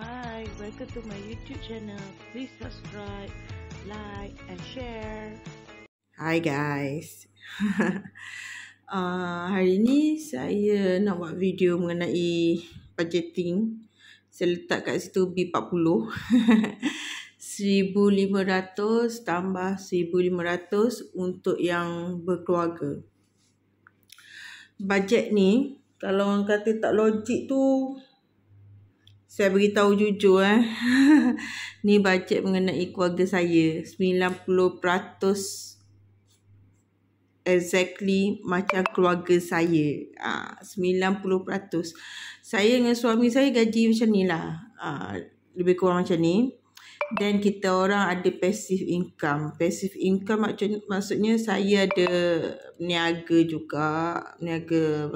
Hi, welcome to my YouTube channel. Please subscribe, like, and share. Hi guys. uh, hari ni saya nak buat video mengenai budgeting. Saya letak kat situ B40. 1500 tambah 1500 untuk yang berkeluarga. Bajet ni kalau orang kata tak logik tu saya beritahu jujur eh. ni bajet mengenai keluarga saya. 90% exactly macam keluarga saya. Ah, 90%. Saya dengan suami saya gaji macam ni lah. Ah, lebih kurang macam ni. Dan kita orang ada passive income. Passive income maksud, maksudnya saya ada niaga juga. Niaga,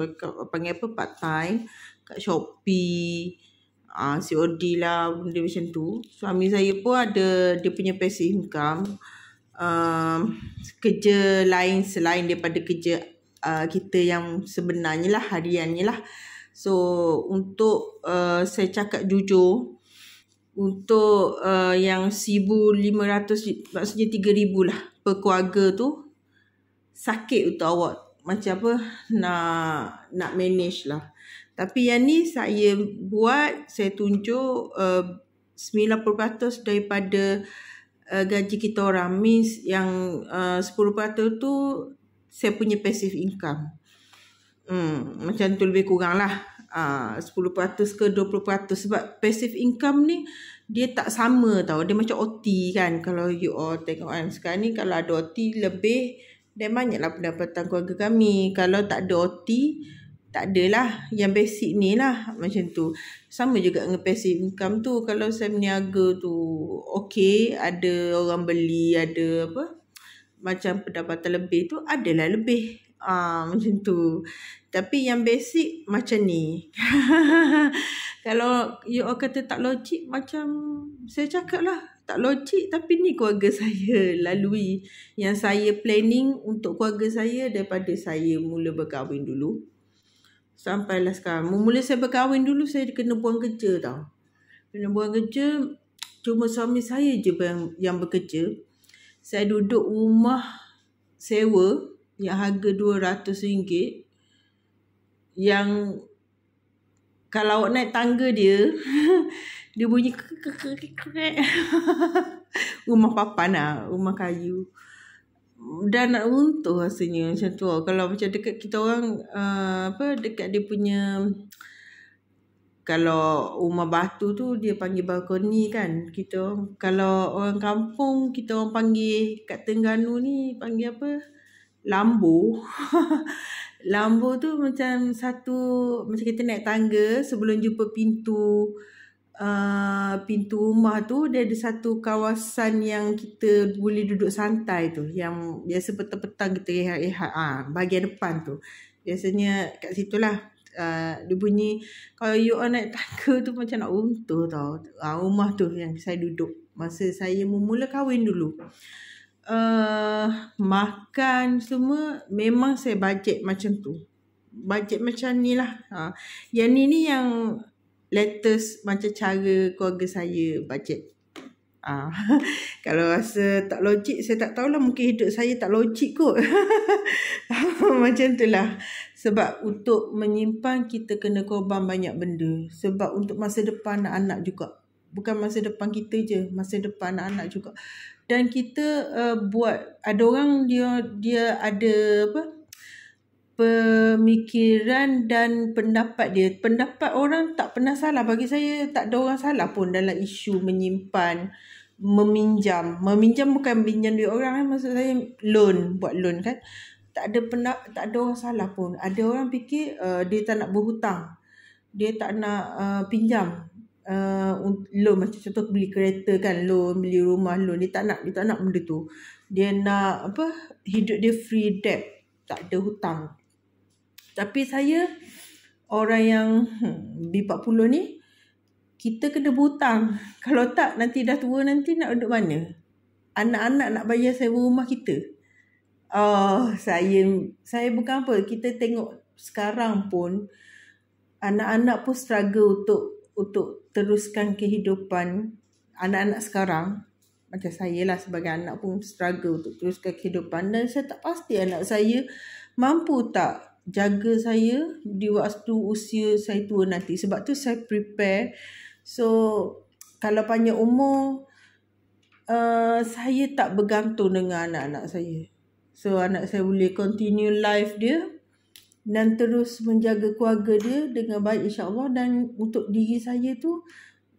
panggil apa, part time. Kat Shopee. Uh, COD lah, benda macam tu. Suami saya pun ada dia punya passive income uh, kerja lain selain daripada kerja uh, kita yang sebenarnya lah hariannya lah. So untuk uh, saya cakap jujur untuk uh, yang 1500 maksudnya 3000 lah per keluarga tu sakit untuk awak macam apa nak nak manage lah. Tapi yang ni saya buat saya tunjuk uh, 90% daripada uh, gaji kita orang means yang uh, 10% tu saya punya passive income. Hmm, macam tu lebih kurang lah. Uh, 10% ke 20% sebab passive income ni dia tak sama tau. Dia macam OT kan. Kalau you all tengok kan. Sekarang ni kalau ada OT lebih dan banyaklah pendapatan keluarga kami. Kalau tak ada OT, tak adalah yang basic ni lah macam tu. Sama juga dengan passive income tu kalau saya berniaga tu okay ada orang beli ada apa macam pendapatan lebih tu adalah lebih. Ah macam tu. Tapi yang basic macam ni. Kalau you all kata tak logik macam saya cakap lah tak logik tapi ni keluarga saya. Lalui yang saya planning untuk keluarga saya daripada saya mula berkahwin dulu Sampailah sekarang. Mula saya berkahwin dulu saya kena buang kerja tau. Kena buang kerja. Cuma suami saya je yang, yang bekerja. Saya duduk rumah sewa yang harga RM200. Yang kalau awak naik tangga dia, dia bunyi rumah papan lah, rumah kayu dah nak runtuh rasanya macam tu. Kalau macam dekat kita orang uh, apa dekat dia punya kalau rumah batu tu dia panggil balkoni kan. Kita kalau orang kampung kita orang panggil kat Tengganu ni panggil apa? Lambu. Lambu tu macam satu macam kita naik tangga sebelum jumpa pintu uh, pintu rumah tu dia ada satu kawasan yang kita boleh duduk santai tu yang biasa petang-petang kita rehat-rehat ah bahagian depan tu. Biasanya kat situlah uh, dia bunyi kalau you on naik tangga tu macam nak runtuh tau. Uh, rumah tu yang saya duduk. Masa saya memula kahwin dulu. Uh, makan semua memang saya bajet macam tu. Bajet macam ni lah. Uh, yang ni ni yang latest macam cara keluarga saya budget. Ah, kalau rasa tak logik saya tak tahulah mungkin hidup saya tak logik kot. macam itulah. Sebab untuk menyimpan kita kena korban banyak benda. Sebab untuk masa depan anak-anak juga. Bukan masa depan kita je, masa depan anak-anak juga. Dan kita uh, buat ada orang dia dia ada apa? Pemikiran dan pendapat dia. Pendapat orang tak pernah salah. Bagi saya tak ada orang salah pun dalam isu menyimpan, meminjam. Meminjam bukan pinjam duit orang kan. Maksud saya loan, buat loan kan. Tak ada pendak, tak ada orang salah pun. Ada orang fikir uh, dia tak nak berhutang. Dia tak nak uh, pinjam. Uh, loan macam contoh beli kereta kan loan beli rumah loan dia tak nak dia tak nak benda tu dia nak apa hidup dia free debt tak ada hutang tapi saya orang yang hmm, B40 ni kita kena berhutang. Kalau tak nanti dah tua nanti nak duduk mana? Anak-anak nak bayar sewa rumah kita. Oh, saya saya bukan apa. Kita tengok sekarang pun anak-anak pun struggle untuk untuk teruskan kehidupan anak-anak sekarang macam saya lah sebagai anak pun struggle untuk teruskan kehidupan dan saya tak pasti anak saya mampu tak jaga saya di waktu usia saya tua nanti. Sebab tu saya prepare. So kalau panjang umur uh, saya tak bergantung dengan anak-anak saya. So anak saya boleh continue life dia dan terus menjaga keluarga dia dengan baik insyaAllah. Dan untuk diri saya tu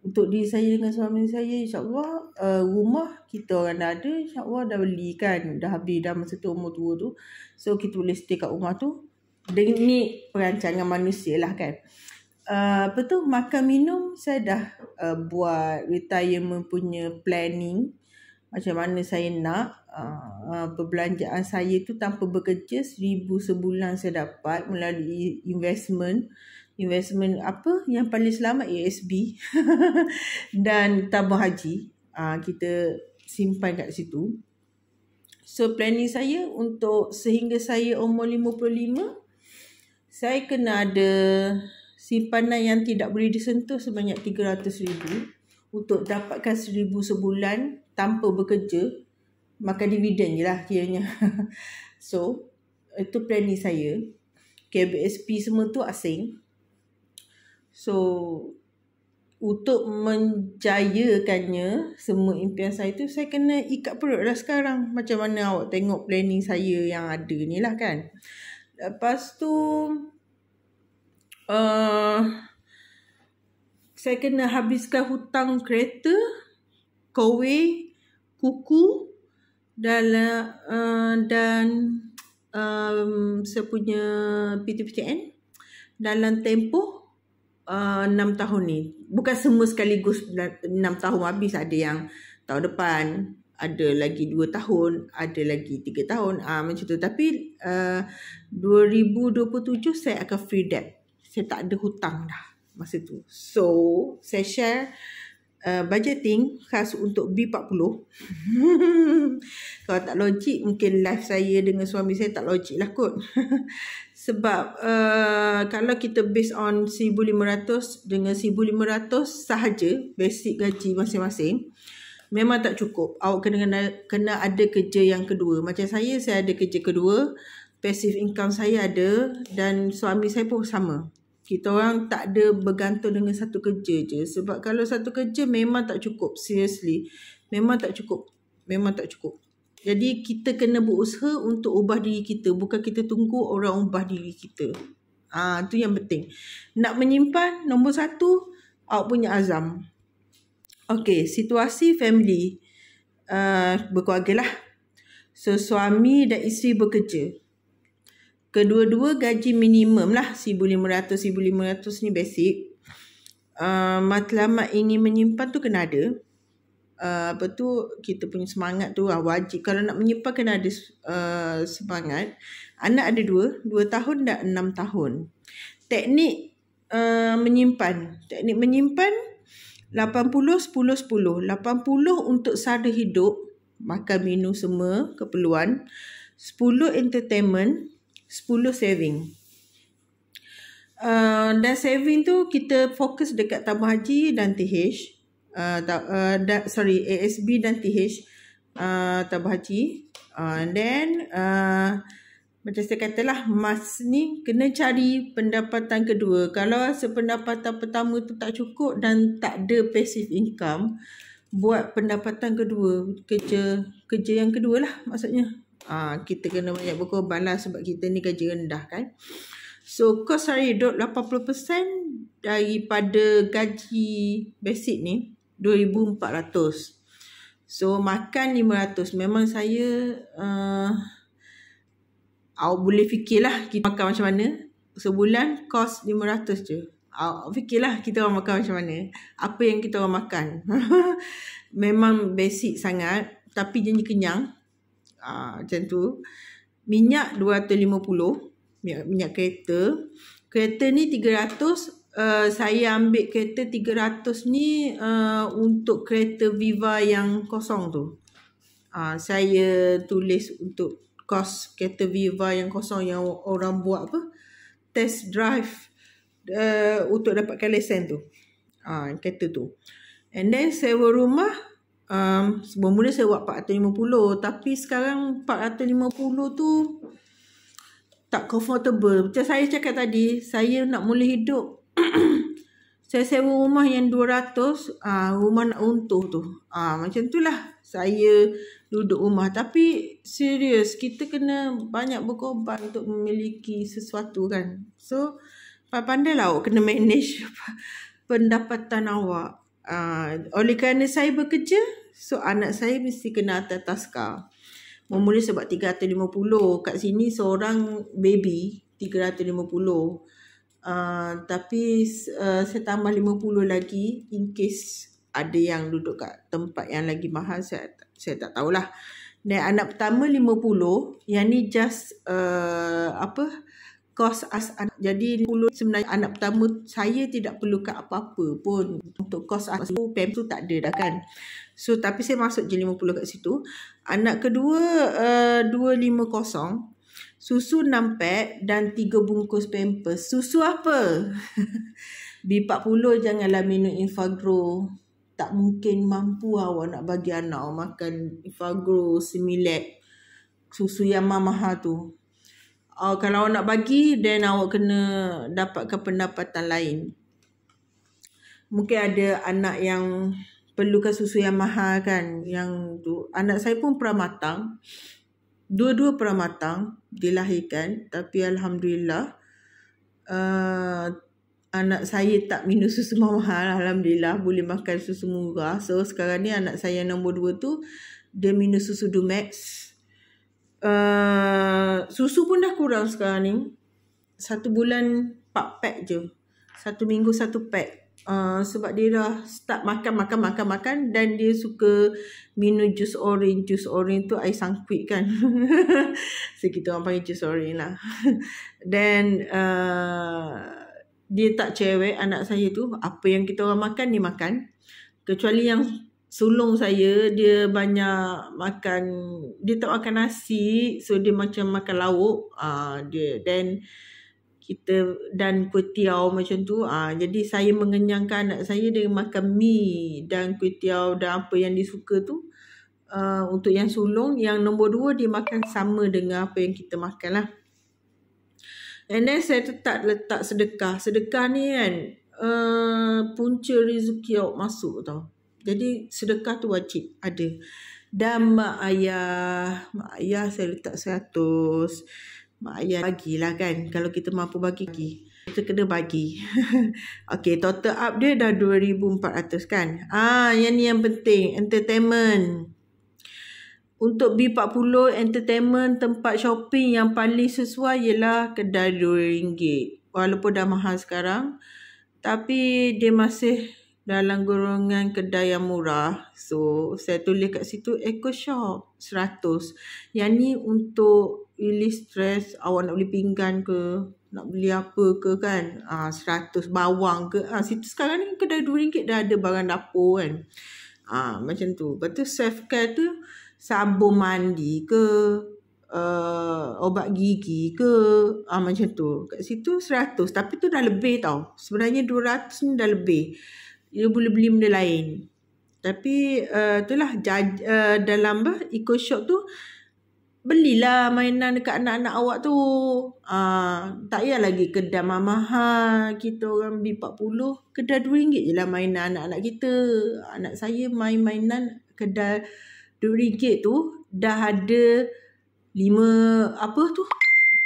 untuk diri saya dengan suami saya insyaAllah uh, rumah kita orang dah ada insyaAllah dah beli kan dah habis dah masa tu umur tua tu. So kita boleh stay kat rumah tu ini perancangan manusia lah kan. Uh, apa tu? Makan minum saya dah uh, buat retirement punya planning. Macam mana saya nak uh, perbelanjaan saya tu tanpa bekerja seribu sebulan saya dapat melalui investment. Investment apa? Yang paling selamat ASB dan tabung haji. Uh, kita simpan kat situ. So planning saya untuk sehingga saya umur 55 saya kena ada simpanan yang tidak boleh disentuh sebanyak RM300,000 untuk dapatkan RM1,000 sebulan tanpa bekerja. Makan dividen je lah kiranya. so, itu planning saya. KBSP semua tu asing. So, untuk menjayakannya semua impian saya tu saya kena ikat perut dah sekarang. Macam mana awak tengok planning saya yang ada ni lah kan. Lepas tu uh, saya kena habiskan hutang kereta, kowe, kuku dan uh, dan um, saya punya PTPTN dalam tempoh uh, 6 tahun ni. Bukan semua sekaligus 6 tahun habis ada yang tahun depan ada lagi 2 tahun, ada lagi 3 tahun, ah uh, macam tu. Tapi uh, 2027 saya akan free debt. Saya tak ada hutang dah masa tu. So, saya share uh, budgeting khas untuk B40. Kalau tak logik, mungkin life saya dengan suami saya tak logik lah kot. Sebab uh, kalau kita based on 1,500 dengan 1,500 sahaja basic gaji masing-masing, memang tak cukup. Awak kena kena, ada kerja yang kedua. Macam saya, saya ada kerja kedua. Passive income saya ada dan suami saya pun sama. Kita orang tak ada bergantung dengan satu kerja je. Sebab kalau satu kerja memang tak cukup. Seriously. Memang tak cukup. Memang tak cukup. Jadi kita kena berusaha untuk ubah diri kita. Bukan kita tunggu orang ubah diri kita. Ah, ha, tu yang penting. Nak menyimpan nombor satu, awak punya azam. Okay, situasi family uh, berkeluarga lah. So, suami dan isteri bekerja. Kedua-dua gaji minimum lah. RM1,500, ni basic. Uh, matlamat ingin menyimpan tu kena ada. Uh, apa tu, kita punya semangat tu uh, wajib. Kalau nak menyimpan kena ada uh, semangat. Anak ada dua. Dua tahun dan enam tahun. Teknik uh, menyimpan. Teknik menyimpan 80 10 10 80 untuk sara hidup makan minum semua keperluan. 10 entertainment 10 saving. Uh, dan saving tu kita fokus dekat tabung haji dan TH uh, uh, da, sorry ASB dan TH uh, tabung haji. Uh, and then uh, macam saya katalah mas ni kena cari pendapatan kedua. Kalau sependapatan pertama tu tak cukup dan tak ada passive income, buat pendapatan kedua, kerja kerja yang kedua lah maksudnya. Ha, kita kena banyak berkorban lah sebab kita ni gaji rendah kan. So kos hari hidup 80% daripada gaji basic ni 2400. So makan 500. Memang saya uh, awak boleh fikirlah kita makan macam mana. Sebulan kos 500 je. Awak fikirlah kita orang makan macam mana. Apa yang kita orang makan. Memang basic sangat. Tapi janji kenyang. Uh, macam tu. Minyak 250. Minyak, minyak kereta. Kereta ni 300. Uh, saya ambil kereta 300 ni uh, untuk kereta Viva yang kosong tu. Uh, saya tulis untuk kos kereta Viva yang kosong yang orang buat apa test drive uh, untuk dapatkan lesen tu uh, kereta tu. And then sewa rumah um, sebelum mula sewa 450 tapi sekarang 450 tu tak comfortable. Macam saya cakap tadi, saya nak mula hidup. saya sewa rumah yang 200, ah uh, rumah nak runtuh tu. Ah uh, macam itulah saya duduk rumah. Tapi serius, kita kena banyak berkorban untuk memiliki sesuatu kan. So, pandai-pandailah awak kena manage pendapatan awak. Uh, oleh kerana saya bekerja, so anak saya mesti kena atas taska. Memulai sebab 350. Kat sini seorang baby 350. Uh, tapi uh, saya tambah 50 lagi in case ada yang duduk kat tempat yang lagi mahal saya saya tak tahulah. Dan anak pertama 50, yang ni just uh, apa kos as anak. Jadi puluh sebenarnya anak pertama saya tidak perlukan apa-apa pun untuk kos as tu pem tu tak ada dah kan. So tapi saya masuk je 50 kat situ. Anak kedua uh, 250 susu 6 pack dan 3 bungkus pampers. Susu apa? B40 janganlah minum Infagro. Tak mungkin mampu awak nak bagi anak awak makan Infagro, Similac, susu yang mahal tu. Uh, kalau awak nak bagi then awak kena dapatkan pendapatan lain. Mungkin ada anak yang perlukan susu yang mahal kan yang tu. Anak saya pun pernah matang. Dua-dua pernah matang dilahirkan. Tapi alhamdulillah uh, anak saya tak minum susu mahal alhamdulillah boleh makan susu murah so sekarang ni anak saya nombor dua tu dia minum susu Dumex Uh, susu pun dah kurang sekarang ni. Satu bulan 4 pack je. Satu minggu satu pack. Uh, sebab dia dah start makan, makan, makan, makan. Dan dia suka minum jus orange. Jus orange tu air sangkuit kan. so kita orang panggil jus orange lah. Dan uh, dia tak cewek anak saya tu. Apa yang kita orang makan, dia makan. Kecuali yang sulung saya dia banyak makan dia tak makan nasi so dia macam makan lauk uh, dia dan kita dan kuitiau macam tu uh, jadi saya mengenyangkan anak saya dengan makan mi dan kuitiau dan apa yang disuka tu uh, untuk yang sulung yang nombor dua dia makan sama dengan apa yang kita makan lah and then saya tetap letak sedekah sedekah ni kan uh, punca rezeki awak masuk tau jadi sedekah tu wajib ada. Dan mak ayah, mak ayah saya letak seratus. Mak ayah bagilah kan. Kalau kita mampu bagi, kita kena bagi. okay, total up dia dah 2,400 kan. Ah, yang ni yang penting. Entertainment. Untuk B40 entertainment tempat shopping yang paling sesuai ialah kedai RM2. Walaupun dah mahal sekarang. Tapi dia masih dalam golongan kedai yang murah. So, saya tulis kat situ Eco Shop 100. Yang ni untuk release stress awak nak beli pinggan ke, nak beli apa ke kan. Ah ha, 100 bawang ke. Ah ha, situ sekarang ni kedai RM2 dah ada barang dapur kan. Ah ha, macam tu. Lepas tu self care tu sabun mandi ke, uh, obat gigi ke ah macam tu. Kat situ 100 tapi tu dah lebih tau. Sebenarnya 200 ni dah lebih dia boleh beli benda lain. Tapi uh, itulah jaj, uh, dalam bah, eco shop tu belilah mainan dekat anak-anak awak tu. Uh, tak payah lagi kedai mahal. Kita orang B40 kedai RM2 je lah mainan anak-anak kita. Anak saya main mainan kedai RM2 tu dah ada lima apa tu?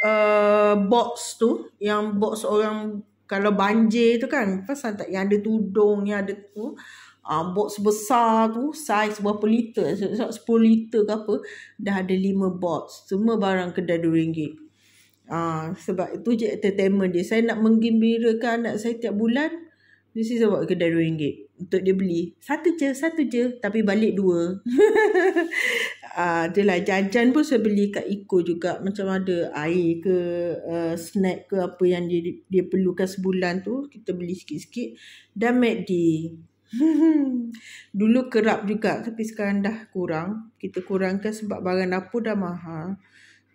Uh, box tu yang box orang kalau banjir tu kan pasal tak yang ada tudung yang ada tu uh, box besar tu saiz berapa liter? 10 liter ke apa dah ada 5 box. Semua barang kedai RM2 uh, sebab itu je entertainment dia. Saya nak menggembirakan anak saya tiap bulan This is about kedai RM2 untuk dia beli. Satu je, satu je. Tapi balik dua. uh, itulah jajan pun saya beli kat Iko juga. Macam ada air ke uh, snack ke apa yang dia dia perlukan sebulan tu kita beli sikit-sikit. Dan McD. Dulu kerap juga tapi sekarang dah kurang. Kita kurangkan sebab barang dapur dah mahal.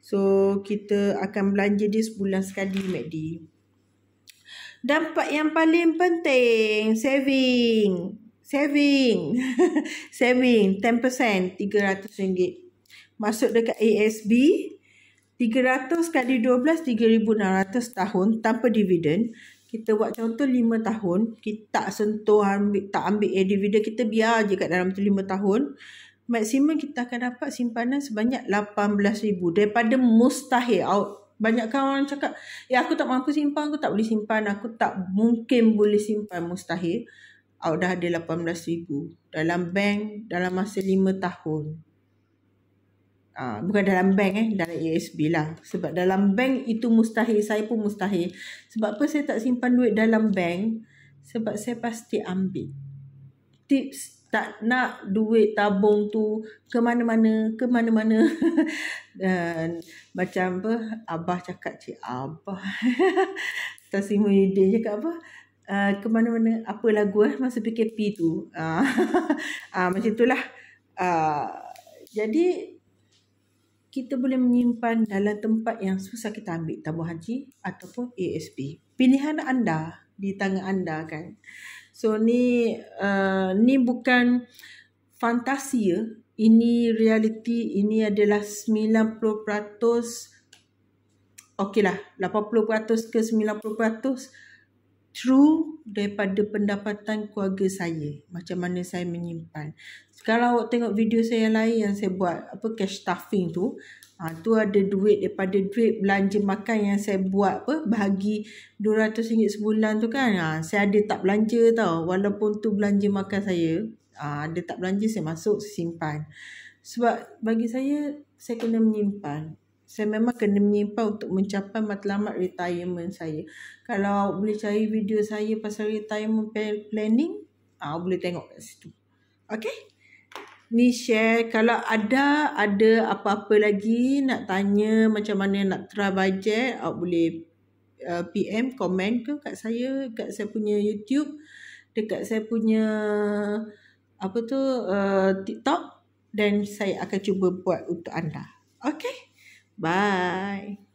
So kita akan belanja dia sebulan sekali McD Dampak yang paling penting, saving. Saving. saving 10%, RM300. Masuk dekat ASB, 300 kali 12, 3,600 tahun tanpa dividen. Kita buat contoh 5 tahun, kita tak sentuh, ambil, tak ambil eh, dividen, kita biar je kat dalam tu 5 tahun. Maksimum kita akan dapat simpanan sebanyak 18,000 daripada mustahil. Out banyak kawan orang cakap, ya aku tak mampu simpan, aku tak boleh simpan, aku tak mungkin boleh simpan, mustahil. Awak dah ada RM18,000 dalam bank dalam masa 5 tahun. Uh, bukan dalam bank eh, dalam ASB lah. Sebab dalam bank itu mustahil, saya pun mustahil. Sebab apa saya tak simpan duit dalam bank? Sebab saya pasti ambil. Tips tak nak duit tabung tu ke mana-mana, ke mana-mana. Dan macam apa, Abah cakap, Cik Abah. Tasimu Yudin cakap apa? Uh, ke mana-mana, apa lagu eh, masa PKP tu. Uh, uh, macam itulah. Uh, jadi, kita boleh menyimpan dalam tempat yang susah kita ambil tabung haji ataupun ASP. Pilihan anda di tangan anda kan. So ni uh, ni bukan fantasi ya. Ini realiti, ini adalah 90% okeylah 80% ke 90% true daripada pendapatan keluarga saya. Macam mana saya menyimpan. Sekarang awak tengok video saya yang lain yang saya buat apa cash stuffing tu, Ha, tu ada duit daripada duit belanja makan yang saya buat apa bahagi RM200 sebulan tu kan. Ha, saya ada tak belanja tau. Walaupun tu belanja makan saya. Ha, ada tak belanja saya masuk simpan. Sebab bagi saya saya kena menyimpan. Saya memang kena menyimpan untuk mencapai matlamat retirement saya. Kalau boleh cari video saya pasal retirement planning, ah ha, boleh tengok kat situ. Okay? Ni share kalau ada ada apa-apa lagi nak tanya macam mana nak try budget awak boleh uh, PM komen ke kat saya kat saya punya YouTube dekat saya punya apa tu uh, TikTok dan saya akan cuba buat untuk anda. Okay. Bye.